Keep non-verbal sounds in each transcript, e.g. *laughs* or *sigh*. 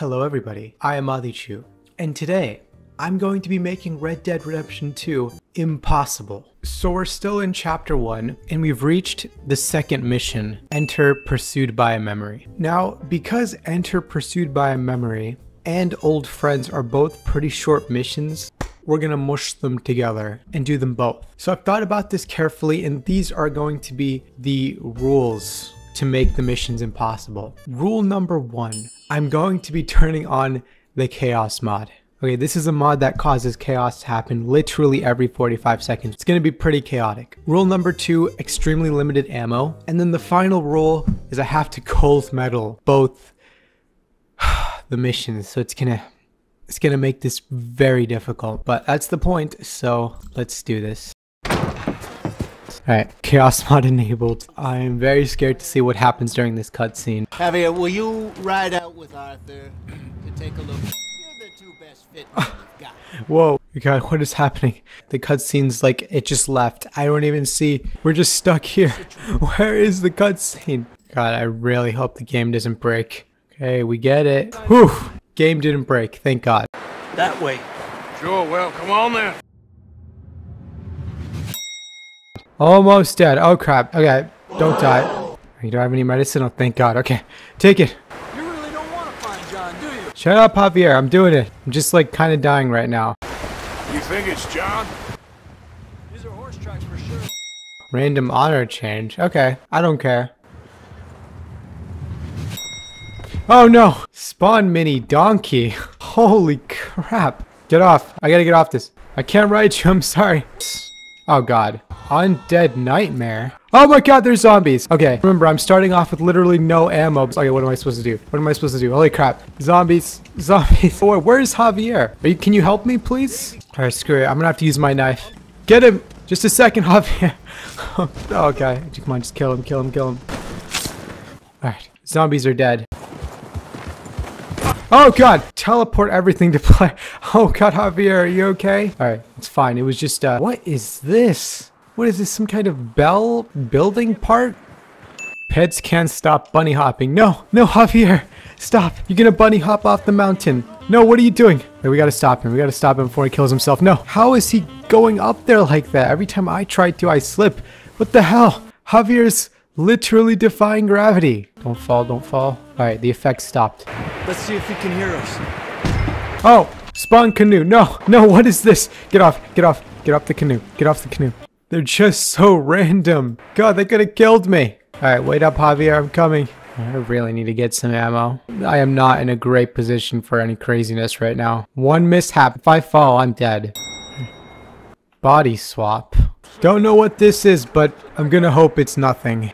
Hello everybody, I am Adichu, and today I'm going to be making Red Dead Redemption 2 impossible. So we're still in chapter 1 and we've reached the second mission, Enter Pursued by a Memory. Now, because Enter Pursued by a Memory and Old Friends are both pretty short missions, we're gonna mush them together and do them both. So I've thought about this carefully and these are going to be the rules to make the missions impossible. Rule number one, I'm going to be turning on the chaos mod. Okay, this is a mod that causes chaos to happen literally every 45 seconds. It's to be pretty chaotic. Rule number two, extremely limited ammo. And then the final rule is I have to gold medal both *sighs* the missions. So it's to it's to make this very difficult, but that's the point. So let's do this. Alright, chaos *laughs* mod enabled. I am very scared to see what happens during this cutscene. Javier, will you ride out with Arthur to take a look? You're the two best fit men we've. *laughs* Whoa, God, what is happening? The cutscene's like, it just left. I don't even see. We're just stuck here. *laughs* Where is the cutscene? God, I really hope the game doesn't break. Okay, we get it. Whew! Game didn't break, thank God. That way. Sure, well, come on then. Almost dead. Oh crap. Okay, don't die. You don't have any medicine? Oh, thank God. Okay, take it. You really don't want to find John, do you? Shut up, Javier. I'm doing it. I'm just like kind of dying right now. You think it's John? These are horse tracks for sure. Random honor change. Okay, I don't care. Oh no! Spawn mini donkey. *laughs* Holy crap. Get off. I gotta get off this. I can't ride you. I'm sorry. Oh god. Undead nightmare. Oh my god, there's zombies. Okay, remember, I'm starting off with literally no ammo. Okay, what am I supposed to do? What am I supposed to do? Holy crap. Zombies. *laughs* Zombies. Oh, where's Javier? You, can you help me, please? Alright, screw it. I'm gonna have to use my knife. Get him! Just a second, *laughs* Javier. *laughs* oh, okay. Come on, just kill him, kill him, kill him. Alright, zombies are dead. Oh god! Teleport everything to play. Oh god, Javier, are you okay? Alright, it's fine. It was just, uh, what is this? What is this, some kind of bell building part? Peds can't stop bunny hopping. No, no, Javier, stop. You're gonna bunny hop off the mountain. No, what are you doing? Wait, we gotta stop him. We gotta stop him before he kills himself. No, how is he going up there like that? Every time I try to, I slip. What the hell? Javier's literally defying gravity. Don't fall, don't fall. Alright, the effect stopped. Let's see if he can hear us. Oh, spawn canoe. No, no, what is this? Get off, get off, get off the canoe. Get off the canoe. They're just so random. God, they could have killed me. All right, wait up, Javier. I'm coming. I really need to get some ammo. I am not in a great position for any craziness right now. One mishap. If I fall, I'm dead. Body swap. Don't know what this is, but I'm gonna hope it's nothing.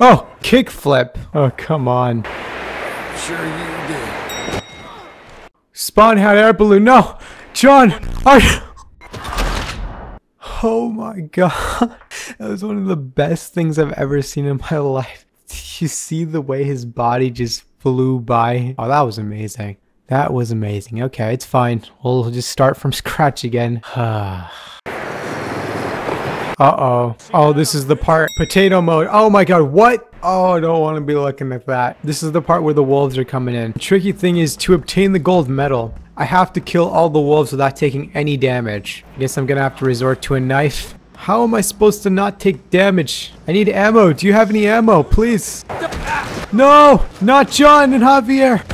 Oh, kickflip. Oh, come on. Sure you did. Spawn had air balloon. No, John, are you? Oh my *laughs* god, that was one of the best things I've ever seen in my *laughs* life. Did you see the way his body just flew by? Oh, that was amazing. That was amazing. Okay, it's fine. We'll just start from *laughs* scratch again. *sighs* Uh-oh. Oh, this is the part. Potato mode. Oh my god, what? Oh, I don't want to be looking at that. This is the part where the wolves are coming in. The tricky thing is to obtain the gold medal. I have to kill all the wolves without taking any damage. I guess I'm gonna have to resort to a knife. How am I supposed to not take damage? I need ammo. Do you have any ammo, please? No! Not John and Javier!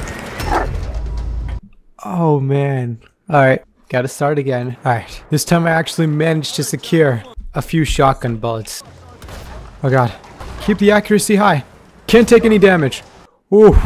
Oh man. Alright, gotta start again. Alright, this time I actually managed to secure a few shotgun bullets. Oh god. Keep the accuracy high. Can't take any damage. Ooh,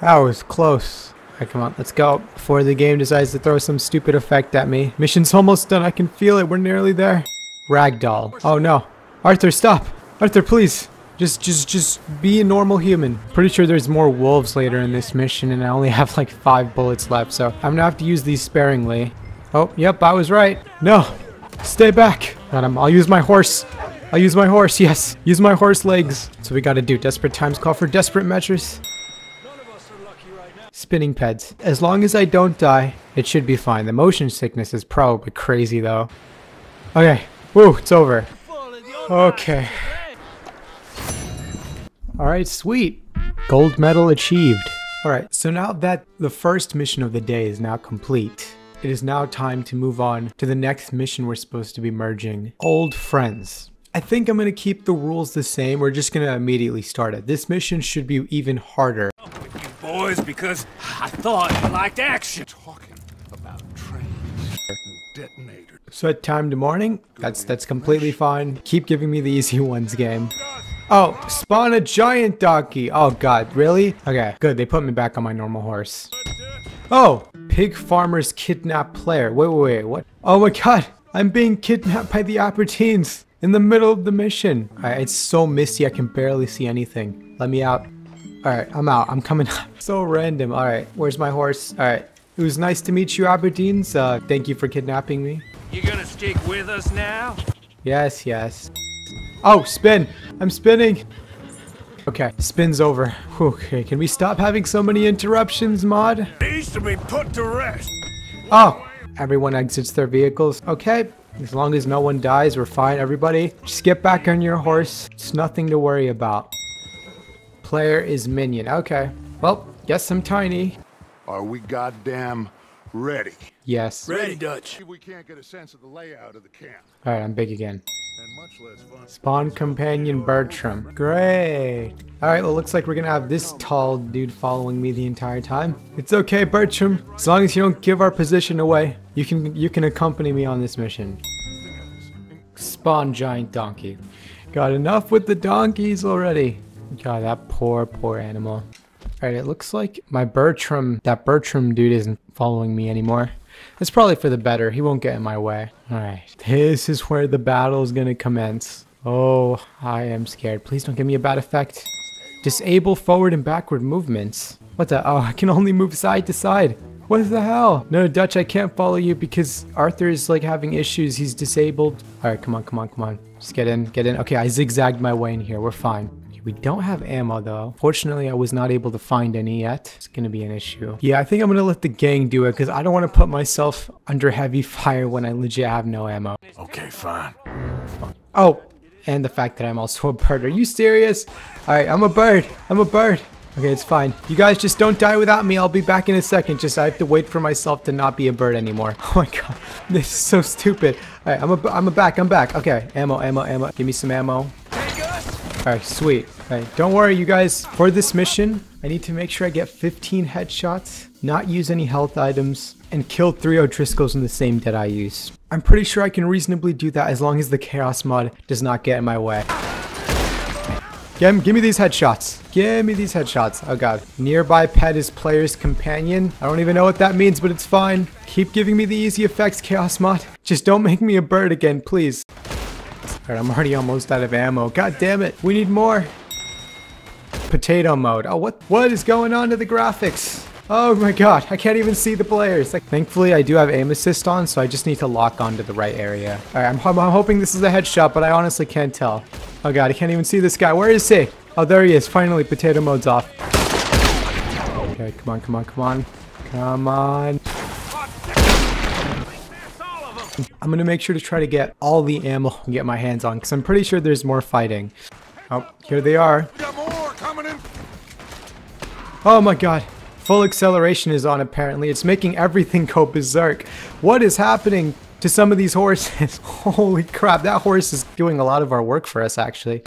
that was close. Alright, come on, let's go. Before the game decides to throw some stupid effect at me. Mission's almost done, I can feel it, we're nearly there. Ragdoll. Oh no. Arthur, stop! Arthur, please! Just, just, just be a normal human. Pretty sure there's more wolves later in this mission and I only have like five bullets left, so I'm gonna have to use these sparingly. Oh, yep, I was right. No! Stay back! Got him. I'll use my horse. I'll use my horse, yes. Use my horse legs. So we gotta do. Desperate times call for desperate measures. Spinning peds. As long as I don't die, it should be fine. The motion sickness is probably crazy though. Okay. Woo, it's over. Okay. Alright, sweet. Gold medal achieved. Alright, so now that the first mission of the day is now complete, it is now time to move on to the next mission we're supposed to be merging. Old Friends. I think I'm going to keep the rules the same. We're just going to immediately start it. This mission should be even harder. Boys, because I thought you liked action. Talking about trains and detonators. So at time to morning, that's that's completely fine. Keep giving me the easy ones game. Oh, spawn a giant donkey. Oh god, really? Okay, good. They put me back on my normal horse. Oh, pig farmer's kidnapped player. Wait, wait, wait, what? Oh my god, I'm being kidnapped by the Aberdeens in the middle of the mission. Alright, it's so misty I can barely see anything. Let me out. Alright, I'm out. I'm coming out. so random. Alright, where's my horse? Alright. It was nice to meet you, Aberdeens. Uh, thank you for kidnapping me. You gonna stick with us now? Yes, yes. Oh, spin! I'm spinning! Okay, spin's over. Okay, can we stop having so many interruptions, mod? Needs to be put to rest. Oh! Everyone exits their vehicles. Okay, as long as no one dies, we're fine. Everybody, just get back on your horse. It's nothing to worry about. Player is minion. Okay. Well, guess I'm tiny. Are we goddamn ready? Yes. Ready, Dutch. We can't get a sense of the layout of the camp, Alright, I'm big again. and much less fun. Spawn companion Bertram. Great. Alright, well looks like we're gonna have this tall dude following me the entire time. It's okay, Bertram. As long as you don't give our position away, you can you can accompany me on this mission. Spawn giant donkey. Got enough with the donkeys already. God, that poor, poor animal. Alright, it looks like my Bertram, that Bertram dude isn't following me anymore. It's probably for the better. He won't get in my way. Alright, this is where the battle is gonna commence. Oh, I am scared. Please don't give me a bad effect. Disable forward and backward movements. What the? Oh, *laughs* I can only move side to side. What the hell? No, Dutch, I can't follow you because Arthur is like having issues. He's disabled. All right, come on, come on, come on. Just get in, get in. Okay, I zigzagged my way in here. We're fine. We don't have ammo though. Fortunately, I was not able to find any yet. It's gonna be an issue. Yeah, I think I'm gonna let the gang do it because I don't want to put myself under heavy *laughs* fire when I legit have no ammo. Okay, fine. Oh, and the fact that I'm also a bird. Are you serious? Alright, I'm a bird. I'm a bird. Okay, it's fine. You guys just don't die without me. I'll be back in a second. Just I have to wait for myself to not be a bird anymore. *laughs* Oh my god. *laughs* This is so stupid. Alright, I'm a, I'm a back. I'm back. Okay, ammo, ammo, ammo. Give me some ammo. Alright, sweet. Alright, don't worry, you guys. For this mission, I need to make sure I get 15 headshots, not use any health items, and kill three O'Driscolls in the same Deadeye use. I'm pretty sure I can reasonably do that as long as the Chaos mod does not get in my way. Give, give me these headshots. Give me these headshots. Oh god. Nearby ped is player's companion. I don't even know what that means, but it's fine. Keep giving me the easy effects, Chaos mod. Just don't make me a bird again, please. Alright, I'm already almost out of ammo. God damn it. We need more. Potato mode. Oh, what what is going on to the graphics? Oh my god, I can't even see the players. Like, thankfully, I do have aim assist on, so I just need to lock onto the right area. Alright, I'm, I'm hoping this is a headshot, but I honestly can't tell. Oh god, I can't even see this guy. Where is he? Oh, there he is. Finally, potato mode's off. Okay, come on, come on, come on. Come on. I'm gonna make sure to try to get all the ammo and get my hands on, because I'm pretty sure there's more fighting. Oh, here they are. Oh my god. Full acceleration is on apparently. It's making everything go berserk. What is happening to some of these horses? *laughs* Holy crap, that horse is doing a lot of our work for us actually.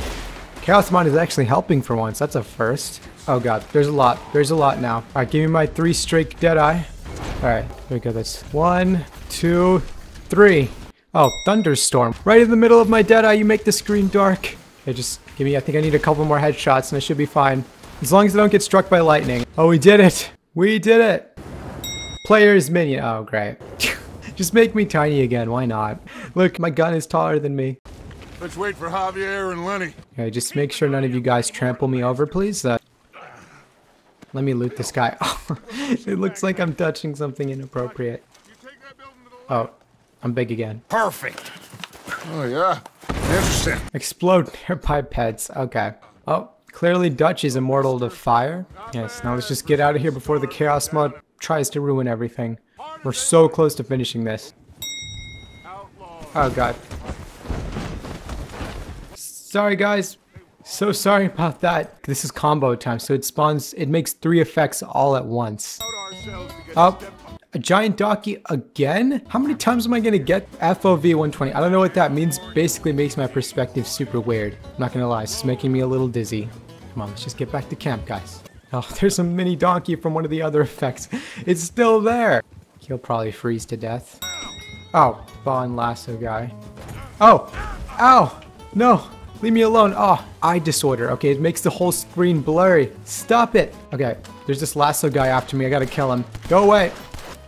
Chaos Mod is actually helping for once. That's a first. Oh god, there's a lot. There's a lot now. Alright, give me my three straight Deadeye. Alright, there we go. That's one, two, three. Oh, Thunderstorm. Right in the middle of my Deadeye, you make the screen dark. Okay, just give me, I think I need a couple more headshots and I should be fine. As long as I don't get struck by lightning. Oh, we did it. We did it. Player's minion. Oh, great. *laughs* just make me tiny again. Why not? Look, my gun is taller than me. Let's wait for Javier and Lenny. Okay, just make sure none of you guys trample me over, please. Uh, let me loot this guy. *laughs* it looks like I'm touching something inappropriate. You take that building to the Oh, I'm big again. Perfect. Oh, yeah. Interesting. Explode *laughs* nearby peds. Okay. Oh, clearly Dutch is immortal to fire. Yes, now let's just get out of here before the Chaos mod tries to ruin everything. We're so close to finishing this. Oh god. Sorry guys. So sorry about that. This is combo time, so it spawns, it makes three effects all at once. Out ourselves to get Oh, step- a giant donkey again? How many times am I gonna get FOV 120? I don't know what that means. Basically makes my perspective super weird. I'm not gonna lie, it's making me a little dizzy. Come on, let's just get back to camp, guys. Oh, *laughs* there's a mini donkey from one of the other effects. It's still there. He'll probably freeze to death. Oh, Bond Lasso guy. Oh, ow, no, leave me alone. Oh, eye disorder. Okay, it makes the whole screen blurry. Stop it. Okay, there's this Lasso guy after me. I gotta kill him. Go away.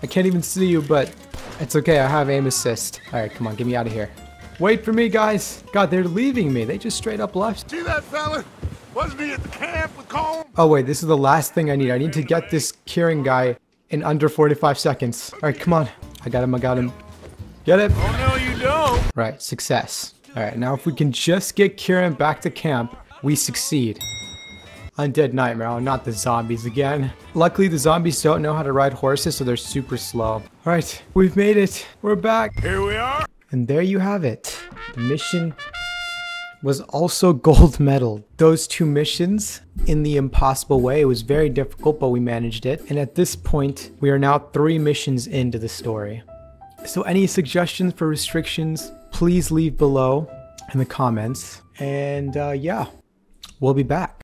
I can't even see you, but it's okay. I have aim assist. All right, come on, get me out of here. Wait for me, guys. God, they're leaving me. They just straight up left. See that fella? Wasn't he at the camp with? Oh wait, this is the last thing I need. I need to get this Kieran guy in under 45 seconds. All right, come on. I got him. I got him. Get it. Oh, no, you don't. Right, success. All right, now if we can just get Kieran back to camp, we succeed. Undead Nightmare, oh, not the zombies again. Luckily, the zombies don't know how to ride horses, so they're super slow. All right, we've made it. We're back. Here we are. And there you have it. The mission was also *laughs* gold medal. Those two missions in the impossible way. It was very difficult, but we managed it. And at this point, we are now three missions into the story. So any suggestions for restrictions, please leave below in the comments. And uh, yeah, we'll be back.